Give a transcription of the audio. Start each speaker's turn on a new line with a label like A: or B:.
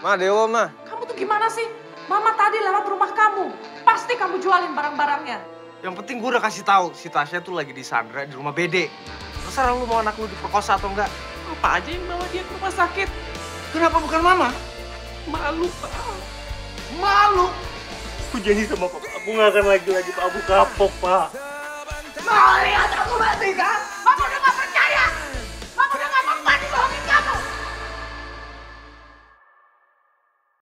A: Ma, Dewa, Ma.
B: Kamu tuh gimana sih? Mama tadi lewat rumah kamu. Pasti kamu jualin barang-barangnya.
A: Yang penting gue udah kasih tahu si Tasya tuh lagi di Sandra di rumah Bede. Terserah lu mau anak lu diperkosa atau enggak.
B: Apa aja yang bawa dia ke rumah sakit?
A: Kenapa bukan mama?
B: Malu, Pak.
A: Malu.
C: Aku janji sama papa, aku gak akan lagi-lagi Pak. Aku kapok, Pak.
B: Mau lihat aku Pak!